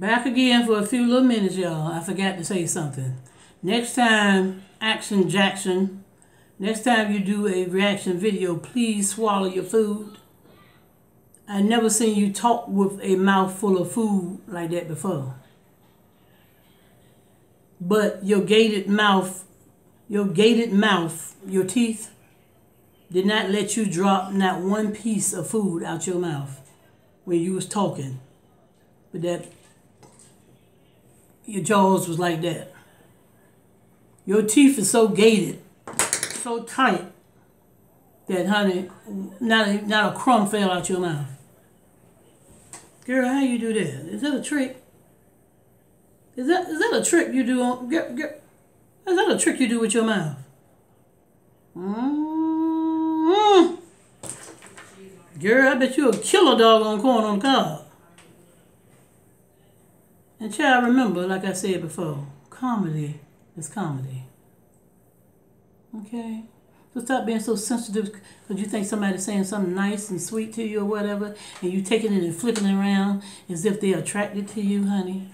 Back again for a few little minutes, y'all. I forgot to say something. Next time, Action Jackson, next time you do a reaction video, please swallow your food. I never seen you talk with a mouthful of food like that before. But your gated mouth, your gated mouth, your teeth did not let you drop not one piece of food out your mouth when you was talking. But that your jaws was like that. Your teeth is so gated, so tight, that honey, not a, not a crumb fell out your mouth. Girl, how you do that? Is that a trick? Is that is that a trick you do on girl, girl, is that a trick you do with your mouth? Mm-hmm. Girl, I bet you a killer dog on corn on the cob. And child, remember, like I said before, comedy is comedy. Okay? So stop being so sensitive because you think somebody's saying something nice and sweet to you or whatever, and you taking it and flipping it around as if they're attracted to you, honey.